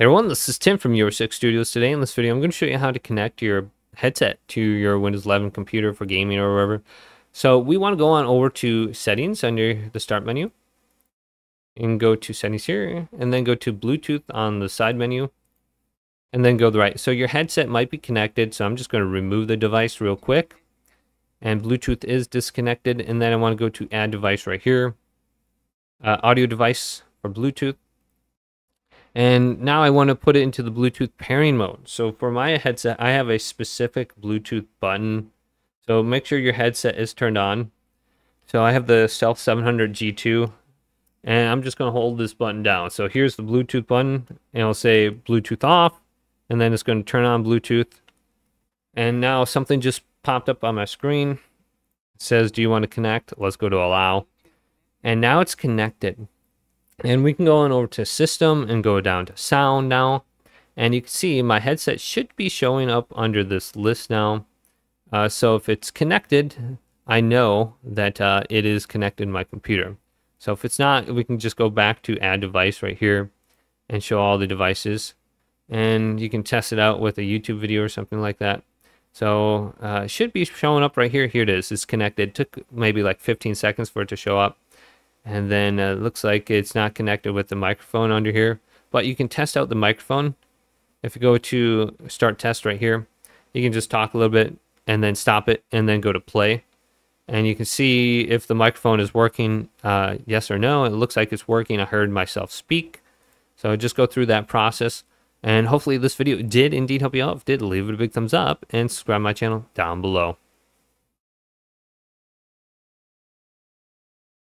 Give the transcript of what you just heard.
Hey everyone, this is Tim from Your Six Studios. Today in this video, I'm going to show you how to connect your headset to your Windows 11 computer for gaming or whatever. So we want to go on over to settings under the start menu and go to settings here and then go to Bluetooth on the side menu and then go the right. So your headset might be connected. So I'm just going to remove the device real quick and Bluetooth is disconnected. And then I want to go to add device right here, uh, audio device for Bluetooth. And now I want to put it into the Bluetooth pairing mode. So for my headset, I have a specific Bluetooth button. So make sure your headset is turned on. So I have the Stealth 700 G2 and I'm just going to hold this button down. So here's the Bluetooth button and I'll say Bluetooth off and then it's going to turn on Bluetooth. And now something just popped up on my screen. It says, do you want to connect? Let's go to allow. And now it's connected. And we can go on over to system and go down to sound now. And you can see my headset should be showing up under this list now. Uh, so if it's connected, I know that uh, it is connected to my computer. So if it's not, we can just go back to add device right here and show all the devices. And you can test it out with a YouTube video or something like that. So uh, should be showing up right here. Here it is. It's connected. It took maybe like 15 seconds for it to show up and then uh, looks like it's not connected with the microphone under here. But you can test out the microphone. If you go to start test right here you can just talk a little bit and then stop it and then go to play. And you can see if the microphone is working uh, yes or no. It looks like it's working. I heard myself speak. So just go through that process. And hopefully this video did indeed help you out if it did leave it a big thumbs up and subscribe my channel down below